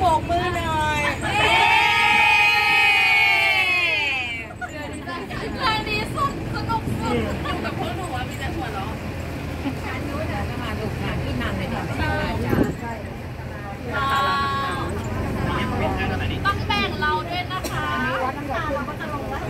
โบกมือหน่อยงานนี้สุดสนุกสุดอยู่กับพวดูอะมีแต่หัวเราการดูเดินมาดูงานที่นานเลยเนี่ยว้าวต้องแบ่งเราด้วยนะคะเราก็จะลงว่า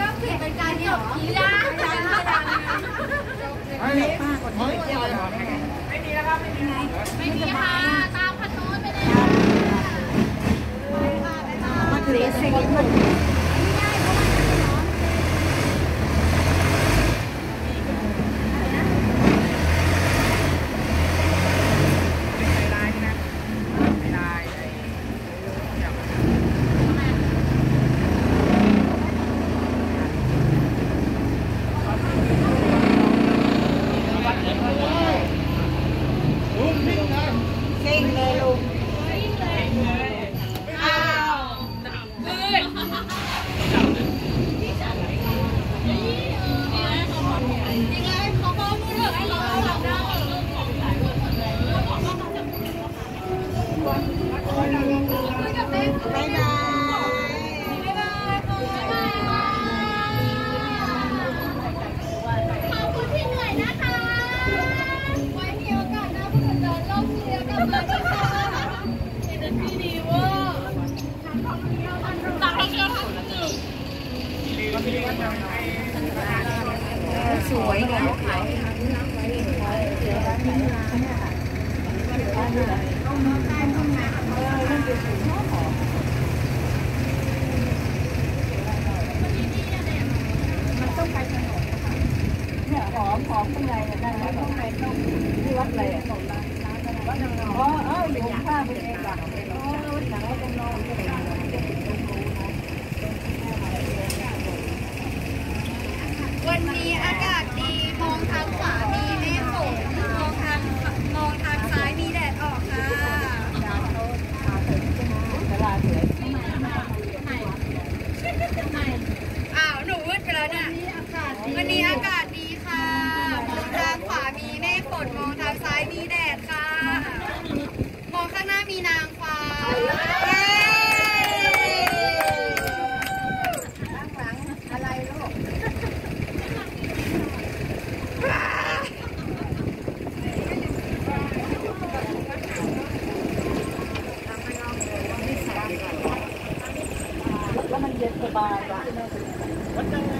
ก็เปลี่ยนเป็นการเดี่ยวผีได้ไม่มีไม่มีแล้วครับไม่มีไม่มีค่ะตามพันนู้นไปเลยมาเทสิ่ง อมหอมข้างในนข้างในต้องที่วัดอะไรอะอ๋อเอออยู่ข้างเป็นองหลักอ๋อวัดหลังวัดตรงนอนเป็นหลักวันนี้อากาศดี มองทางขวามี ดมองทางซ้ายมีแดดค่ะ มองข้างหน้ามีนางฟ้ามันเย็นสบายว่ะ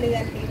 เ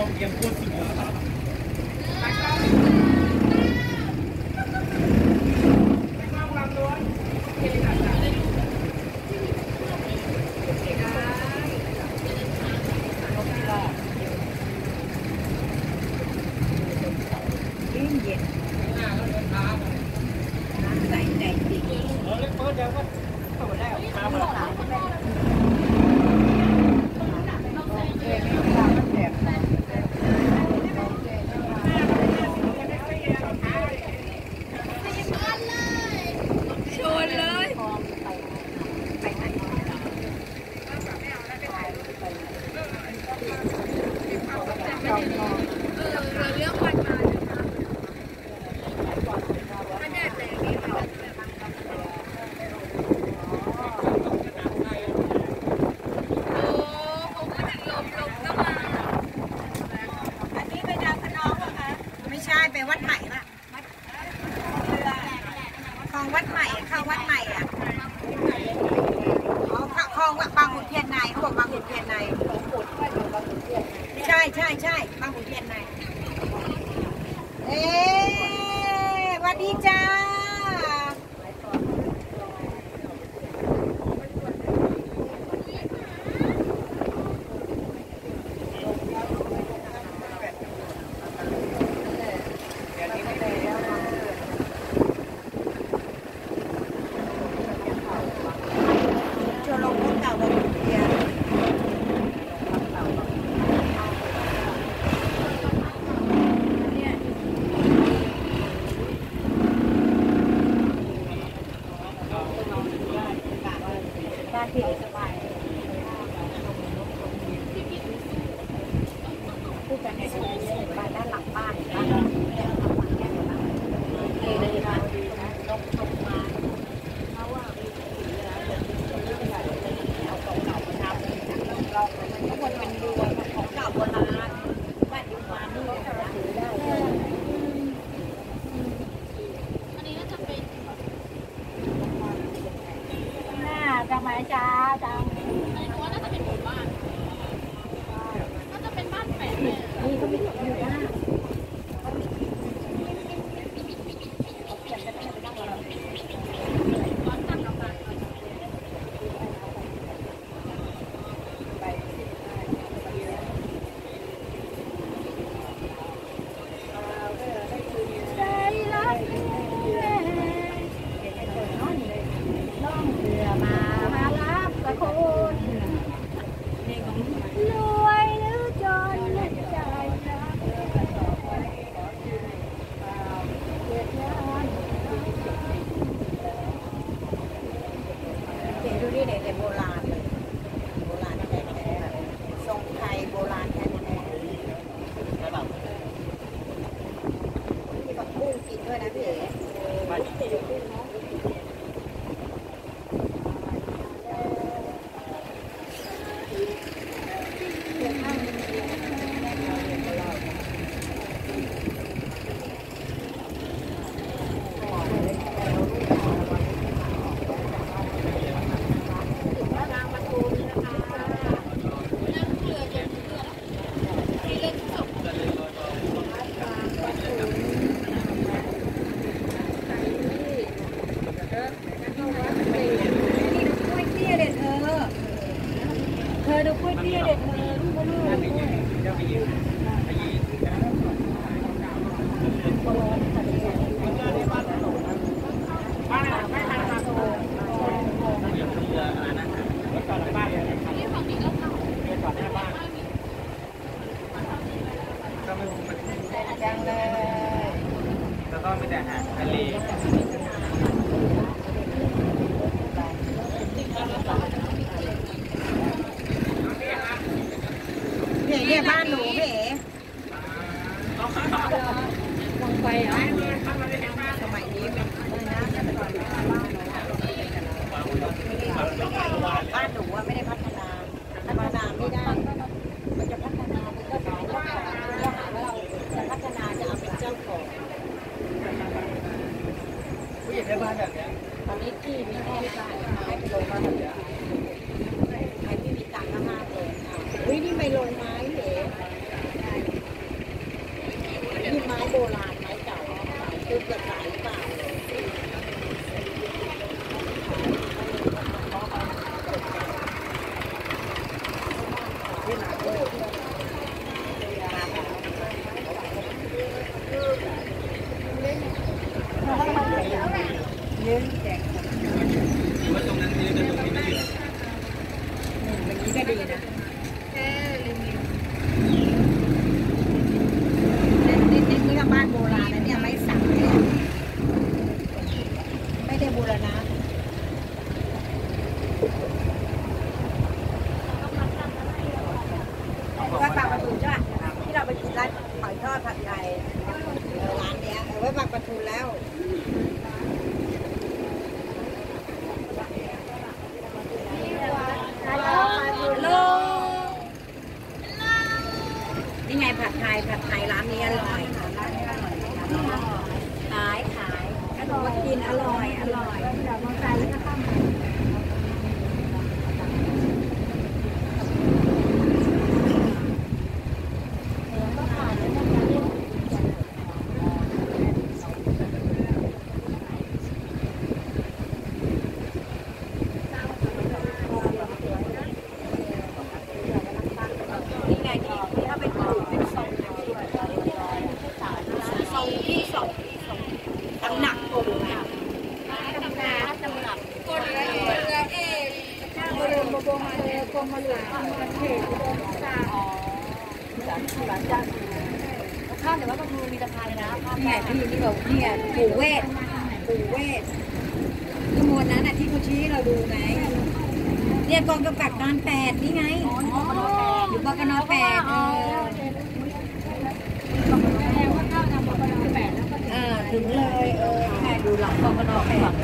ต้องเใช่ไปวัดไผ่ล่ะ บมาเลกรมหลวงมาเขตอุมศึกษาอ๋อหหลังจาข้ามแต่ว่าก็คือมีตะพานเลยนะข้ามเนี่ยที่นี่เราเนี่ยปู่เวทปู่เวทข้วมูลนั้นอะที่เขาชี้เราดูไหมเนี่ยกองกำกับการแปดนี่ไงอยู่บกนอแปดเออเถึงเลยเออดูหลังบกนแปด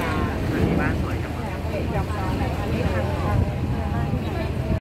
บ้านสวยจังเลย